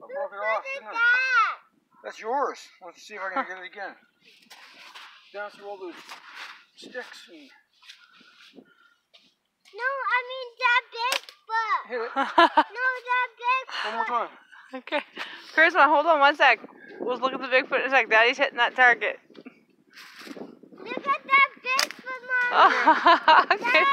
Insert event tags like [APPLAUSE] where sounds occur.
off, didn't. That's yours. Let's see if I can get it again. Down through all those sticks and No, I mean that big foot. hit it. [LAUGHS] No, that One more time. okay. Charisma, hold on one sec. Let's look at the big foot in a sec. Daddy's hitting that target. Look at that Bigfoot, Mom. [LAUGHS] okay.